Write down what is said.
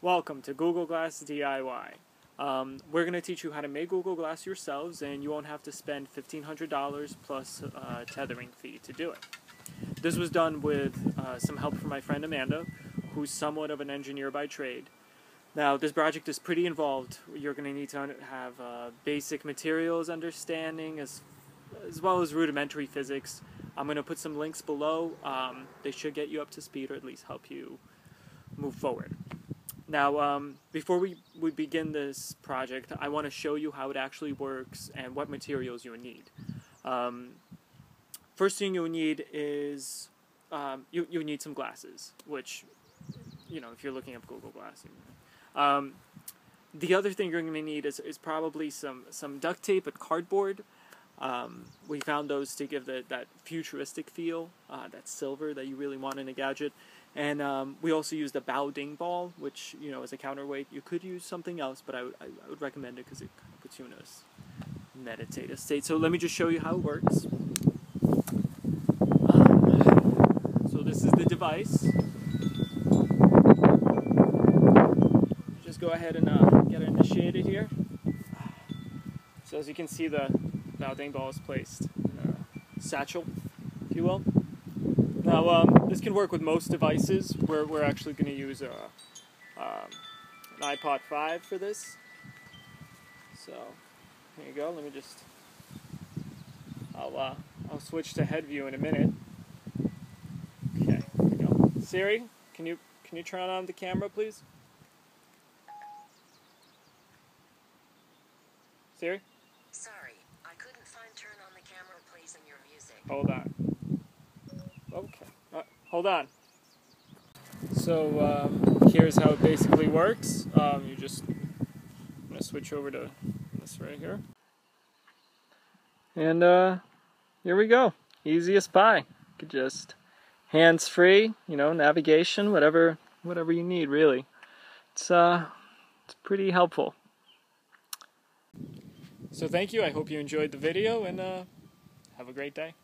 Welcome to Google Glass DIY. Um, we're going to teach you how to make Google Glass yourselves, and you won't have to spend $1,500 plus a tethering fee to do it. This was done with uh, some help from my friend Amanda, who's somewhat of an engineer by trade. Now, this project is pretty involved. You're going to need to have uh, basic materials understanding as, as well as rudimentary physics. I'm going to put some links below. Um, they should get you up to speed or at least help you move forward. Now, um, before we, we begin this project, I want to show you how it actually works and what materials you need. Um, first thing you'll need is um, you, you need some glasses, which, you know, if you're looking up Google Glass. Um, the other thing you're going to need is, is probably some, some duct tape and cardboard. Um, we found those to give the, that futuristic feel, uh, that silver that you really want in a gadget. And um, we also used a Baoding ball, which, you know, as a counterweight. You could use something else, but I, I, I would recommend it because it kind of puts you in a meditative state. So let me just show you how it works. Um, so this is the device. Just go ahead and uh, get it initiated here. So as you can see, the Baoding ball is placed in a satchel, if you will. Now, um, this can work with most devices. We're, we're actually going to use a, um, an iPod 5 for this. So, here you go. Let me just, I'll, uh, I'll switch to head view in a minute. Okay, here we go. Siri, can you, can you turn on the camera, please? Siri? Sorry, I couldn't find turn on the camera please, in your music. Hold on. Hold on. So um, here's how it basically works. Um, you just I'm gonna switch over to this right here, and uh, here we go. Easiest as pie. You could just hands free, you know, navigation, whatever, whatever you need, really. It's uh, it's pretty helpful. So thank you. I hope you enjoyed the video, and uh, have a great day.